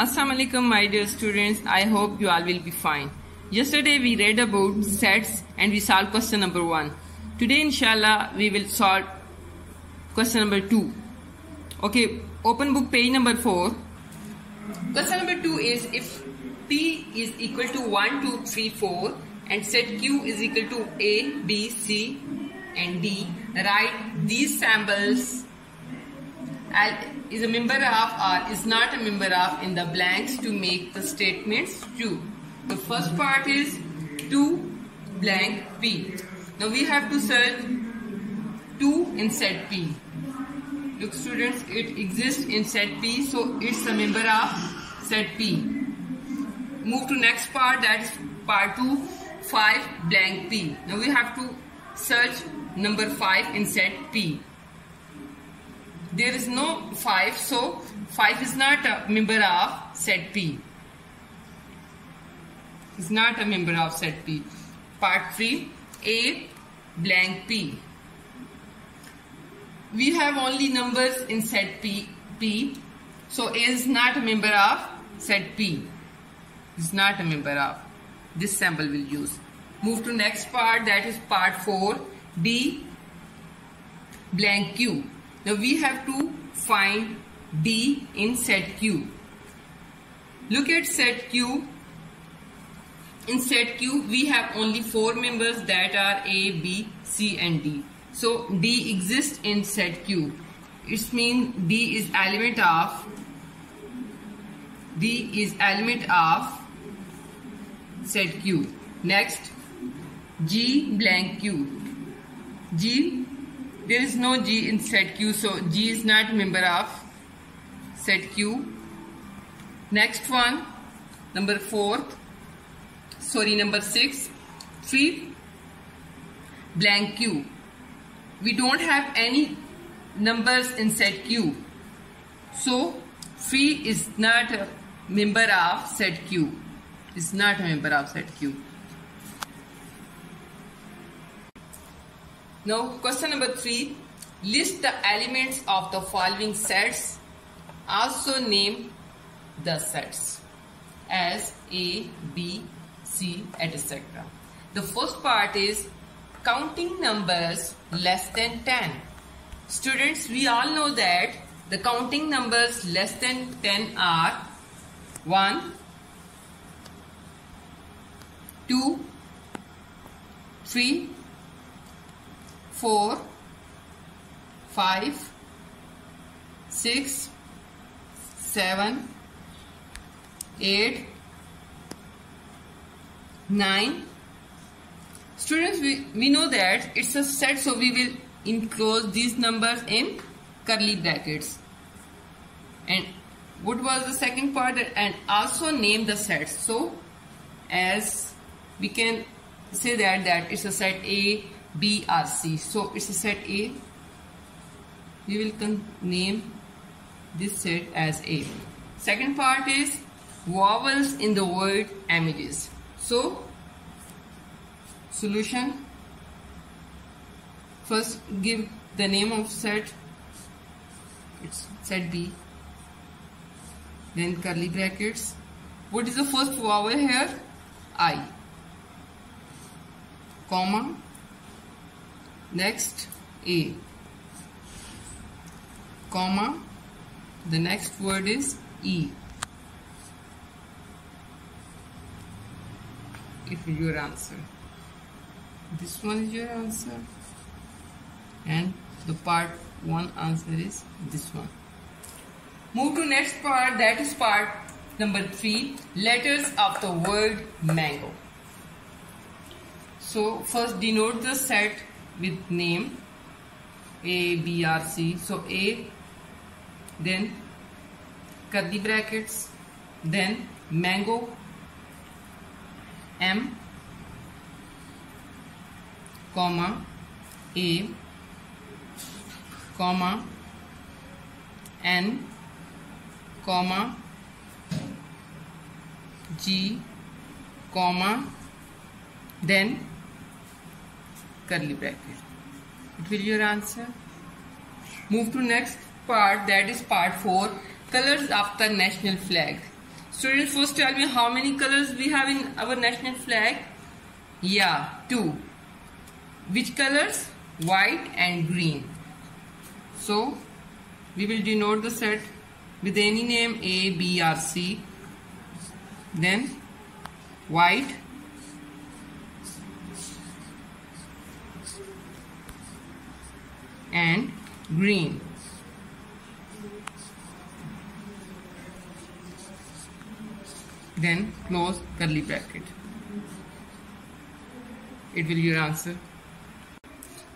Assalamu alaikum my dear students. I hope you all will be fine. Yesterday we read about sets and we solved question number 1. Today inshallah we will solve question number 2. Okay, open book page number 4. Question number 2 is if P is equal to 1, 2, 3, 4 and set Q is equal to A, B, C and D, write these samples is a member of or is not a member of in the blanks to make the statements true. The first part is 2 blank P. Now we have to search 2 in set P. Look students, it exists in set P so it's a member of set P. Move to next part that is part 2 5 blank P. Now we have to search number 5 in set P there is no 5 so 5 is not a member of set P. Is not a member of set P. Part 3 A blank P. We have only numbers in set P P. So A is not a member of set P. Is not a member of. This sample will use. Move to next part that is part 4 D blank Q now we have to find D in set Q. Look at set Q. In set Q, we have only four members that are A, B, C and D. So D exists in set Q. It means D is element of D is element of set Q. Next, G blank Q. G there is no G in set Q, so G is not member of set Q. Next one, number fourth, sorry, number six, three blank Q. We don't have any numbers in set Q. So, phi is not a member of set Q. Is not a member of set Q. Now question number 3. List the elements of the following sets. Also name the sets as A, B, C, etc. The first part is counting numbers less than 10. Students, we all know that the counting numbers less than 10 are 1, 2, 3, four, five, six, seven, eight, nine. Students, we, we know that it's a set, so we will enclose these numbers in curly brackets. And what was the second part? And also name the sets. So, as we can say that that it's a set A, B or C. So it's a set A. We will name this set as A. Second part is vowels in the word images. So solution first give the name of set it's set B then curly brackets what is the first vowel here I comma next A comma. The next word is E. If your answer. This one is your answer. And the part one answer is this one. Move to next part. That is part number three. Letters of the word mango. So first denote the set with name A, B, R, C. So A, then curly brackets, then mango, M, comma, A, comma, N, comma, G, comma, then curly bracket. It will your answer. Move to next part that is part 4 colors of the national flag. Students, first tell me how many colors we have in our national flag? Yeah, two. Which colors? White and green. So, we will denote the set with any name A, B or C. Then, white, and green. Then close curly bracket. It will be your answer.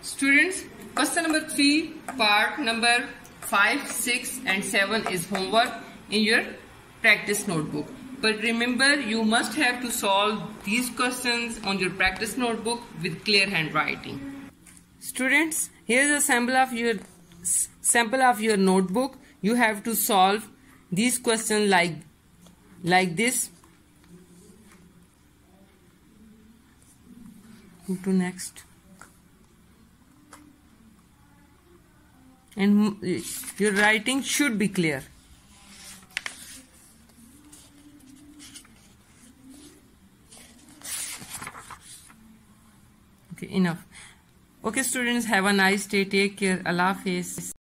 Students, question number 3, part number 5, 6 and 7 is homework in your practice notebook. But remember, you must have to solve these questions on your practice notebook with clear handwriting. Students, here is a sample of your sample of your notebook. You have to solve these questions like like this. Go to next. And your writing should be clear. Okay, enough. Okay, students, have a nice day. Take care. Allah Hafiz.